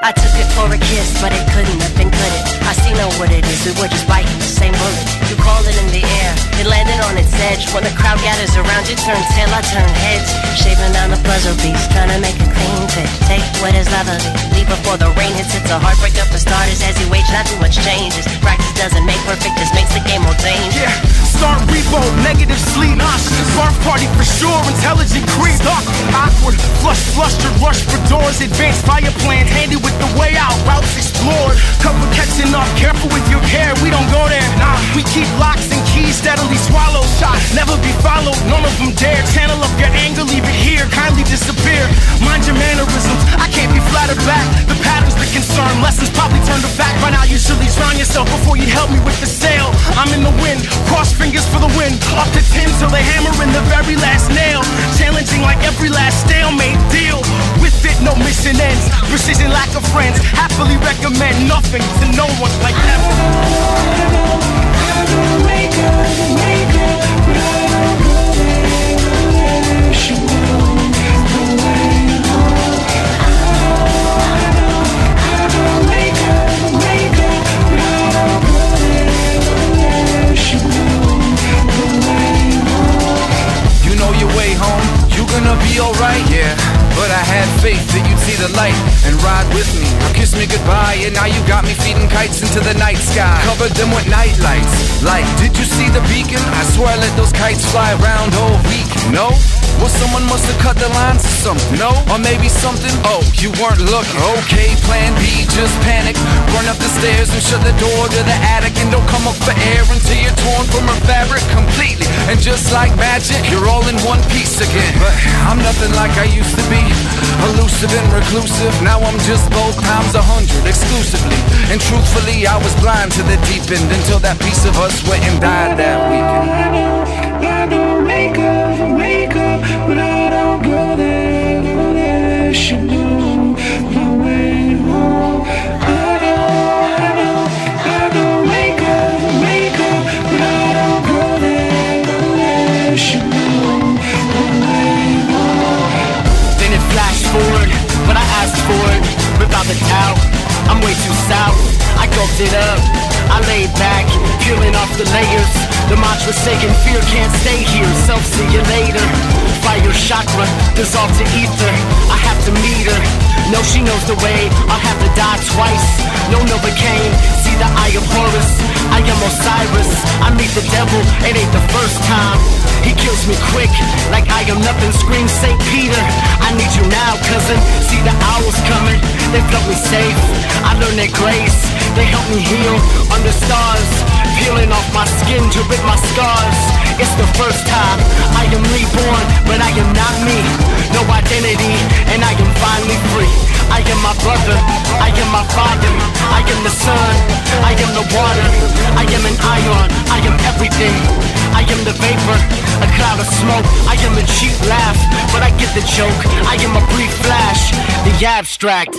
I took it for a kiss, but it couldn't have been, could it? I see know what it is, we were just biting the same bullet. You called it in the air, it landed on its edge. When the crowd gathers around you, turn tail, I turn heads. Shaving down the puzzle piece, trying to make a clean fit. Take what is love of it, leave before the rain hits. It's a heartbreaker for starters as you wage, not too much changes. Practice doesn't make perfect, just makes the game more dangerous. Yeah. Start repo, negative sleep. Barf party for sure. Intelligent creep. Flustered, rush for doors. Advanced fire plan, handy with the way out. Routes explored. Couple catching up, careful with your hair, We don't go there. Nah, we keep locks and keys steadily swallow. Shots never be followed. None of them dare. Channel up your anger, leave it here. Kindly disappear. Mind your mannerisms. I can't be flattered back. The patterns, the concern. Lessons probably turned to fact. By now, you should drown yourself before you help me with the sail. I'm in the wind. Cross fingers for the wind, Up to 10 till they hammer in the very last nail. Challenging like every last stalemate deal. No mission ends. Precision, lack of friends. Happily recommend nothing to no one like ever. Faith you'd see the light and ride with me Or kiss me goodbye and now you got me feeding kites into the night sky Covered them with night lights Like, did you see the beacon? I swear I let those kites fly around all week No? Well, someone must have cut the lines or something. No? Or maybe something? Oh, you weren't looking. Okay, plan B, just panic. Run up the stairs and shut the door to the attic. And don't come up for air until you're torn from her fabric completely. Just like magic, you're all in one piece again. But I'm nothing like I used to be. Elusive and reclusive. Now I'm just both times a hundred exclusively. And truthfully, I was blind to the deep end until that piece of us went and died that weekend. Way south. I gulped it up, I laid back, peeling off the layers. The mantra saying fear can't stay here, self see you later. Fire chakra, dissolve to ether. I have to meet her. No, she knows the way. I'll have to die twice. No Novocaine. Osiris. I meet the devil. It ain't the first time. He kills me quick, like I am nothing. Scream St. Peter. I need you now, cousin. See the owls coming. They float me safe. I learn their grace. They help me heal under stars. Peeling off my skin to rid my scars. It's the first time I am reborn, but I am not me. No identity, and I am finally free. I am my brother, I am my father, I am the sun, I am the water, I am an ion, I am everything. I am the vapor, a cloud of smoke. I am a cheap laugh, but I get the joke. I am a brief flash, the abstract.